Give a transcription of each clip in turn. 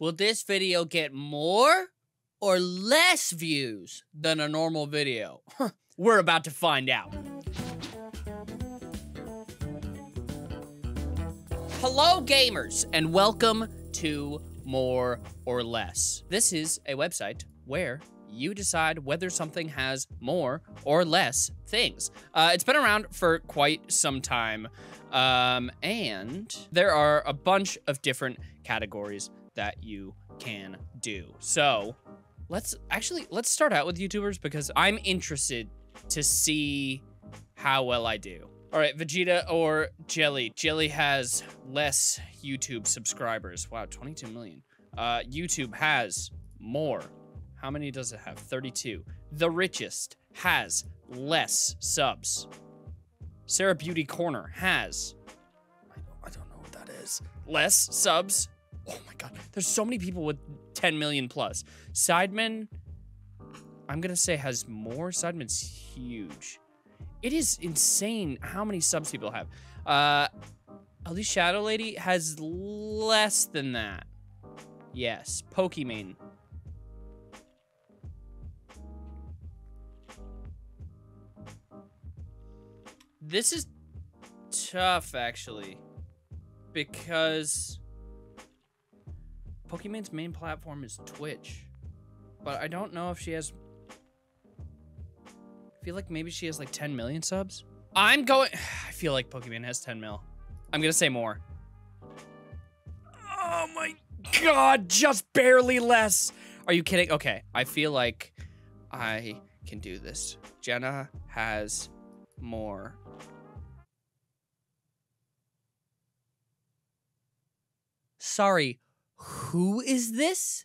Will this video get more or less views than a normal video? We're about to find out. Hello, gamers, and welcome to More or Less. This is a website where you decide whether something has more or less things. Uh, it's been around for quite some time, um, and there are a bunch of different categories that you can do. So let's actually let's start out with YouTubers because I'm interested to see how well I do. All right, Vegeta or Jelly. Jelly has less YouTube subscribers. Wow, 22 million. Uh, YouTube has more. How many does it have? 32. The richest has less subs. Sarah Beauty Corner has, I don't, I don't know what that is, less subs. Oh my god, there's so many people with 10 million plus. Sidemen, I'm gonna say has more. Sidemen's huge. It is insane how many subs people have. Uh, at least Shadow Lady has less than that. Yes, Pokimane. This is tough, actually, because Pokimane's main platform is Twitch, but I don't know if she has. I feel like maybe she has like 10 million subs. I'm going. I feel like Pokimane has 10 mil. I'm gonna say more. Oh my god, just barely less. Are you kidding? Okay, I feel like I can do this. Jenna has more. Sorry, who is this?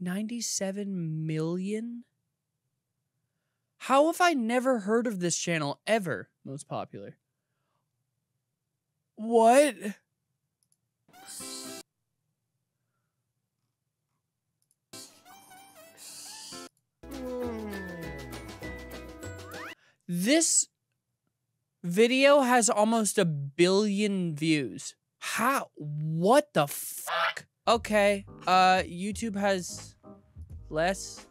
97 million? How have I never heard of this channel ever? Most popular. What? This video has almost a billion views. How? What the fuck? Okay, uh, YouTube has less.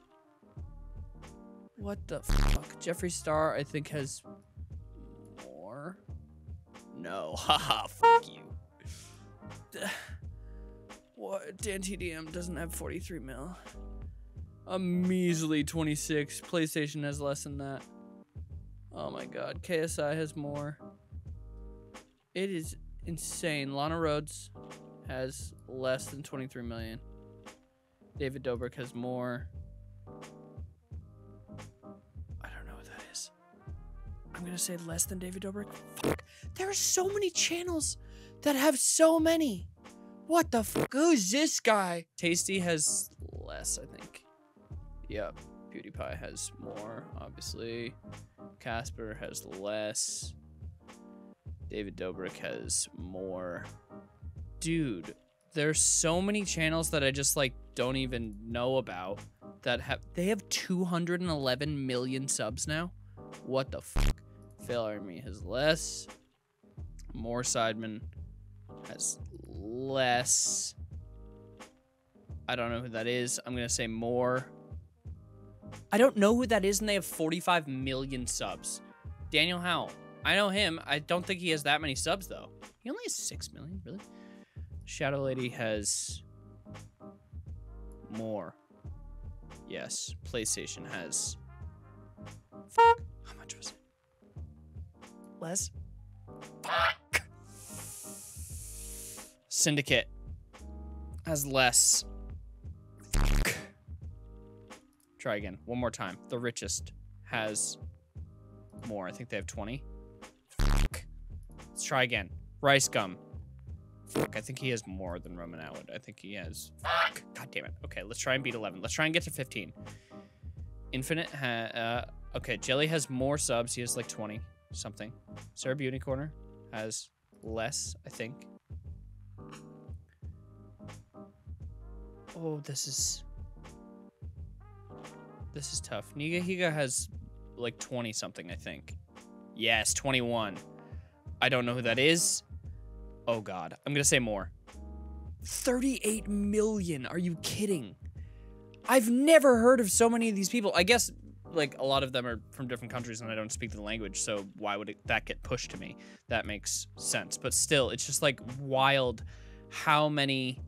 What the fuck? Jeffree Star, I think, has more. No, haha, fuck you. What? Dan TDM doesn't have 43 mil. A measly 26. PlayStation has less than that. Oh my god, KSI has more. It is insane. Lana Rhoades has less than 23 million. David Dobrik has more. I don't know what that is. I'm gonna say less than David Dobrik. Fuck. There are so many channels that have so many. What the fuck? Who's this guy? Tasty has less, I think. Yep. PewDiePie has more, obviously. Casper has less. David Dobrik has more. Dude, there's so many channels that I just like don't even know about that have they have 211 million subs now. What the fuck? Fail Army has less. More Sidemen has less. I don't know who that is. I'm gonna say more. I don't know who that is, and they have 45 million subs. Daniel Howell. I know him. I don't think he has that many subs, though. He only has 6 million, really? Shadow Lady has more. Yes, PlayStation has. Fuck. How much was it? Less? Fuck. Syndicate has less. Fuck. Try again. One more time. The richest has more. I think they have 20. Let's try again. Rice gum. Fuck, I think he has more than Roman Atwood. I think he has. Fuck. God damn it. Okay, let's try and beat 11. Let's try and get to 15. Infinite ha uh, okay, Jelly has more subs. He has like 20 something. Sarah Beauty Corner has less, I think. Oh, this is this is tough. Nigahiga has like 20 something, I think. Yes, 21. I don't know who that is. Oh god. I'm gonna say more. 38 million. Are you kidding? I've never heard of so many of these people. I guess like a lot of them are from different countries and I don't speak the language, so why would it, that get pushed to me? That makes sense. But still, it's just like wild how many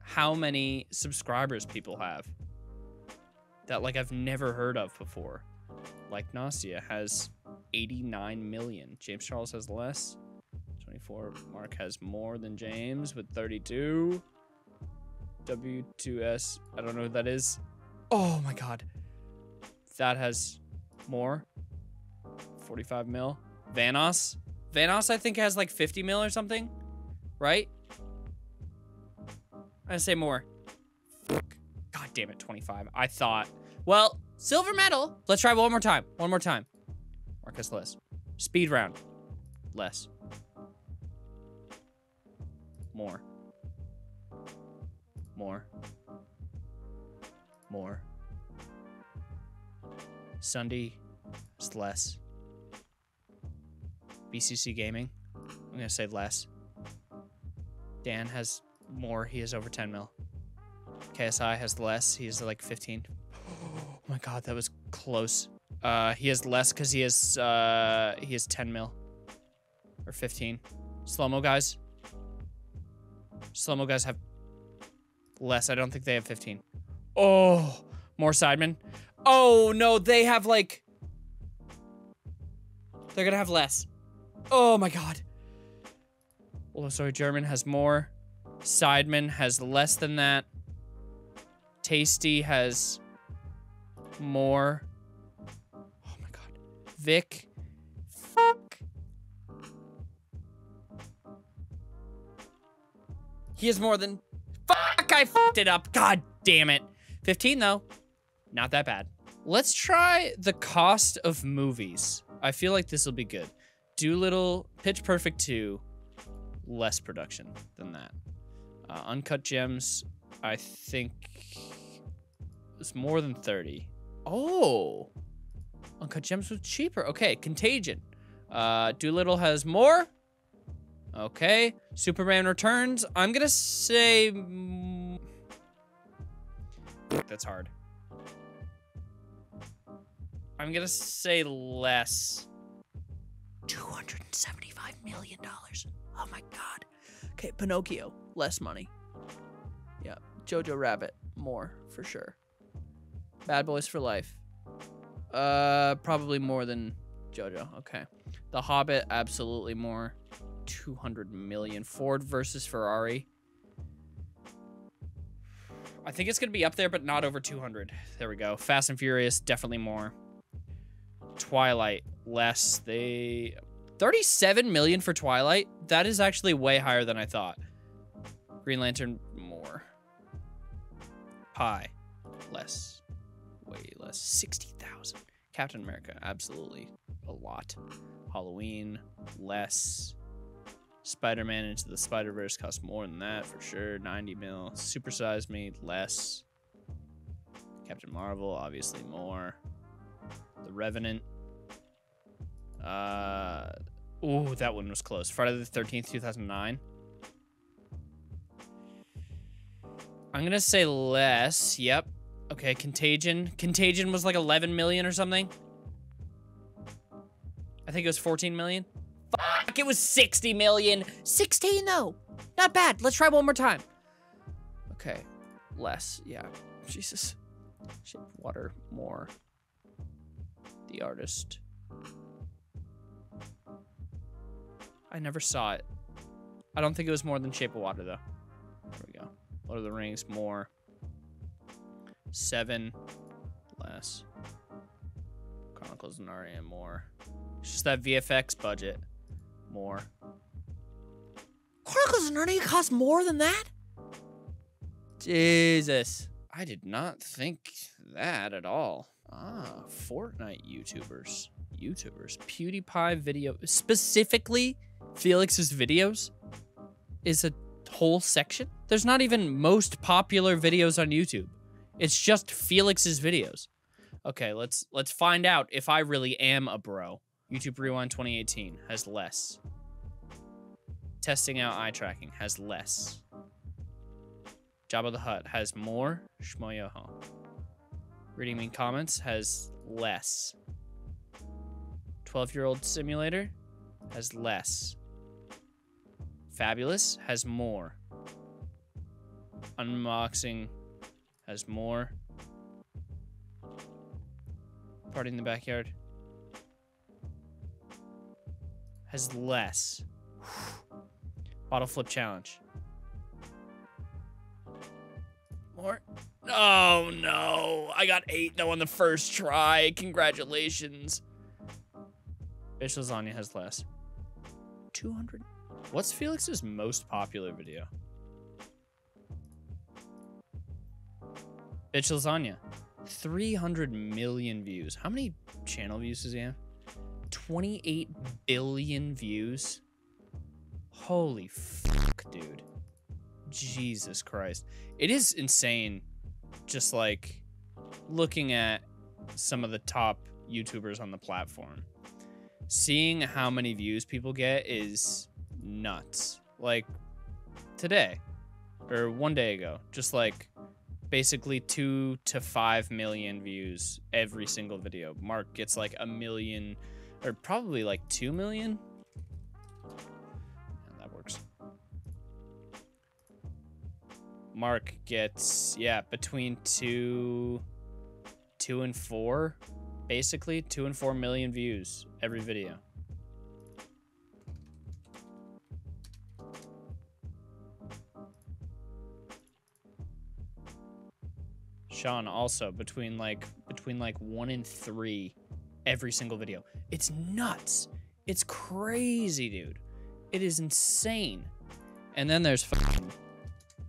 how many subscribers people have that like I've never heard of before. Like Nastya has 89 million. James Charles has less. 24. Mark has more than James with 32. W2S. I don't know who that is. Oh my god. That has more. 45 mil. Vanoss. Vanoss, I think, has like 50 mil or something. Right? I say more. God damn it, 25. I thought. Well, silver medal. Let's try one more time. One more time. Marcus less. Speed round. Less. More. More. More. Sunday is less. BCC Gaming, I'm gonna say less. Dan has more. He has over 10 mil. KSI has less. He is like 15. Oh my god, that was close. Uh, he has less because he has uh he has 10 mil or 15. Slow mo guys. Slow mo guys have less. I don't think they have 15. Oh, more sidemen. Oh no, they have like they're gonna have less. Oh my god. Oh, sorry, German has more. Sideman has less than that. Tasty has more. Vic. Fuck. He has more than. Fuck, I fucked it up. God damn it. 15 though. Not that bad. Let's try the cost of movies. I feel like this will be good. Dolittle, Pitch Perfect 2, less production than that. Uh, Uncut Gems, I think it's more than 30. Oh, Uncut Gems was cheaper. Okay, Contagion. Uh, Dolittle has more. Okay, Superman Returns. I'm gonna say that's hard. I'm gonna say less. $275 million. Oh my god. Okay, Pinocchio, less money. Yeah, Jojo Rabbit, more for sure. Bad Boys for Life. Uh, probably more than Jojo. Okay. The Hobbit, absolutely more. 200 million. Ford versus Ferrari. I think it's going to be up there, but not over 200. There we go. Fast and Furious, definitely more. Twilight, less. They 37 million for Twilight. That is actually way higher than I thought. Green Lantern, more. Pi, less. Way less. 60,000. Captain America, absolutely a lot. Halloween, less. Spider-Man Into the Spider-Verse costs more than that for sure. 90 mil. Supersize Me, less. Captain Marvel, obviously more. The Revenant. Uh, ooh, that one was close. Friday the 13th, 2009. I'm gonna say less. Yep. Okay, Contagion. Contagion was like 11 million or something. I think it was 14 million. Fuck, it was 60 million. 16 though. Not bad. Let's try one more time. Okay, less. Yeah. Jesus. Shape water more. The artist. I never saw it. I don't think it was more than Shape of Water though. There we go. Lord of the Rings more. Seven less. Chronicles of Narnia more. It's just that VFX budget more. Chronicles of Narnia cost more than that? Jesus. I did not think that at all. Ah, Fortnite YouTubers. YouTubers. PewDiePie video. Specifically, Felix's videos is a whole section. There's not even most popular videos on YouTube. It's just Felix's videos. Okay, let's let's find out if I really am a bro. YouTube Rewind 2018 has less. Testing out eye tracking has less. Jabba the Hutt has more. Shmoyoho. Reading mean comments has less. 12 year old simulator has less. Fabulous has more. Unboxing has more. Party in the backyard has less. Bottle flip challenge. More. Oh no! I got eight though on the first try. Congratulations. Fish lasagna has less. 200. What's Felix's most popular video? Bitch lasagna. 300 million views. How many channel views does he have? 28 billion views. Holy fuck, dude. Jesus Christ. It is insane just like looking at some of the top YouTubers on the platform. Seeing how many views people get is nuts. Like today or one day ago, just like basically two to five million views every single video. Mark gets like a million or probably like two million. That works. Mark gets yeah between two, two and four, basically two and four million views every video. Sean also between like between like one and three every single video. It's nuts. It's crazy, dude. It is insane. And then there's fucking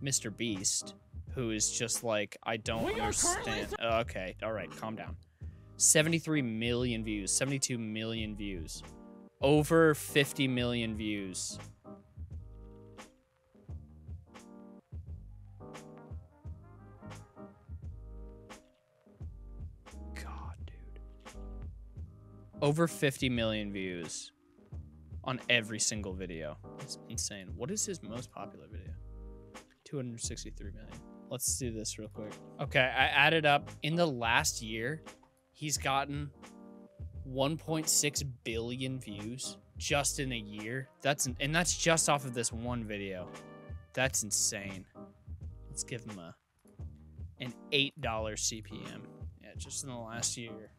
Mr. Beast, who is just like, I don't understand. Oh, okay, all right, calm down. 73 million views, 72 million views, over 50 million views. Over 50 million views on every single video. It's insane. What is his most popular video? 263 million. Let's do this real quick. Okay, I added up in the last year, he's gotten 1.6 billion views just in a year. That's and that's just off of this one video. That's insane. Let's give him a an eight dollar CPM. Yeah, just in the last year,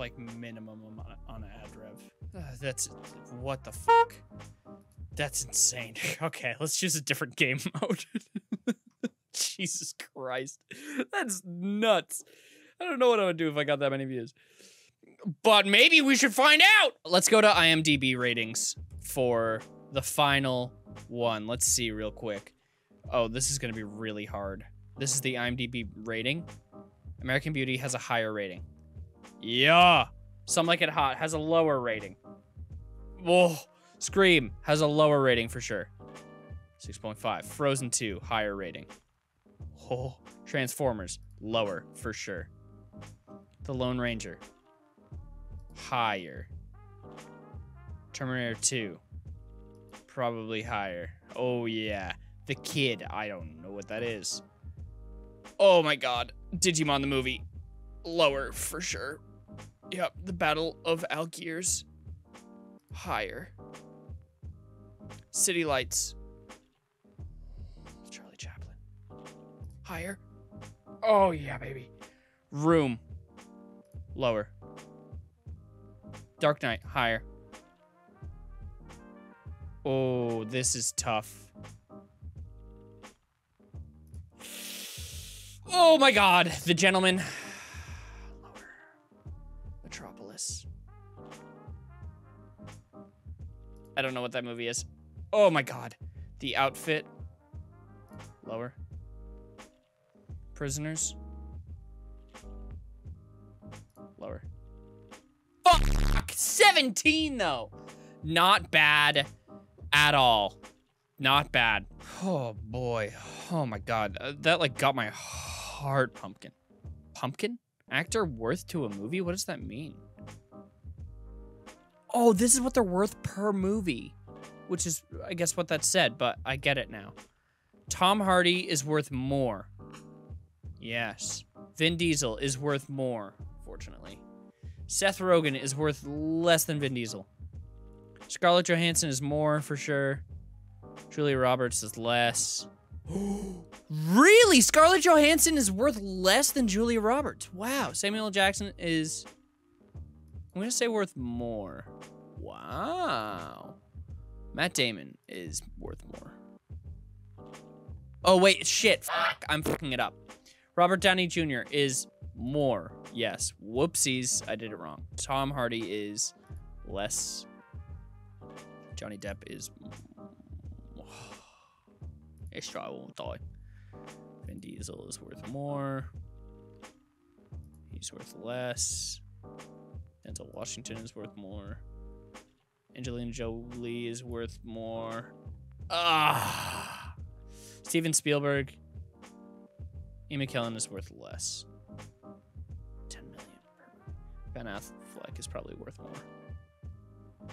like minimum on, on ad rev. Uh, that's what the fuck. That's insane. Okay, let's choose a different game mode. Jesus Christ. That's nuts. I don't know what I would do if I got that many views. But maybe we should find out. Let's go to IMDb ratings for the final one. Let's see real quick. Oh, this is going to be really hard. This is the IMDb rating. American Beauty has a higher rating. Yeah. Some Like It Hot has a lower rating. Whoa. Scream has a lower rating for sure. 6.5. Frozen 2, higher rating. Oh, Transformers, lower for sure. The Lone Ranger, higher. Terminator 2, probably higher. Oh, yeah. The Kid, I don't know what that is. Oh my god. Digimon the movie, lower for sure. Yep, the Battle of Algiers, higher. City Lights, Charlie Chaplin, higher. Oh, yeah, baby. Room, lower. Dark Knight, higher. Oh, this is tough. Oh my god, the gentleman. I don't know what that movie is. Oh my god. The outfit. Lower. Prisoners. Lower. Fuck! 17 though. Not bad at all. Not bad. Oh boy. Oh my god. Uh, that like got my heart pumpkin. Pumpkin? Actor worth to a movie? What does that mean? Oh, this is what they're worth per movie. which is, I guess, what that said, but I get it now. Tom Hardy is worth more. Yes. Vin Diesel is worth more, fortunately. Seth Rogen is worth less than Vin Diesel. Scarlett Johansson is more for sure. Julia Roberts is less. really? Scarlett Johansson is worth less than Julia Roberts. Wow. Samuel Jackson is. I'm to say worth more. Wow. Matt Damon is worth more. Oh, wait. Shit. Fuck. I'm fucking it up. Robert Downey Jr. is more. Yes. Whoopsies. I did it wrong. Tom Hardy is less. Johnny Depp is. Extra, I won't die. Vin Diesel is worth more. He's worth less. Denzel Washington is worth more. Angelina Jolie is worth more. Ah. Steven Spielberg. Ian McKellen is worth less. 10 million. Ben Affleck is probably worth more.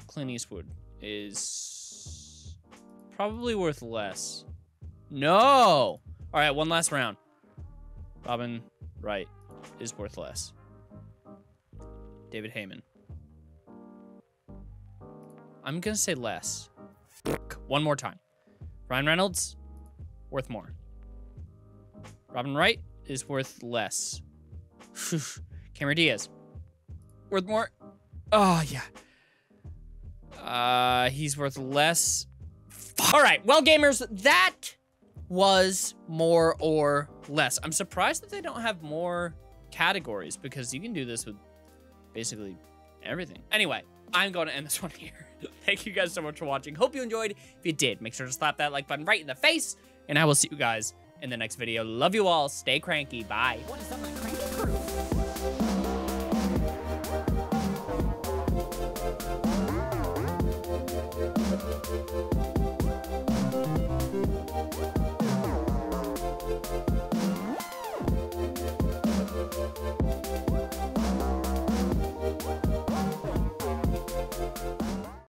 Clint Eastwood is probably worth less. No! All right, one last round. Robin Wright is worth less. David Heyman. I'm gonna say less. One more time. Ryan Reynolds, worth more. Robin Wright is worth less. Cameron Diaz, worth more. Oh yeah. Uh, he's worth less. All right, well, gamers, that was more or less. I'm surprised that they don't have more categories because you can do this with basically everything. Anyway, I'm going to end this one here. Thank you guys so much for watching. Hope you enjoyed. If you did, make sure to slap that like button right in the face, and I will see you guys in the next video. Love you all. Stay cranky. Bye.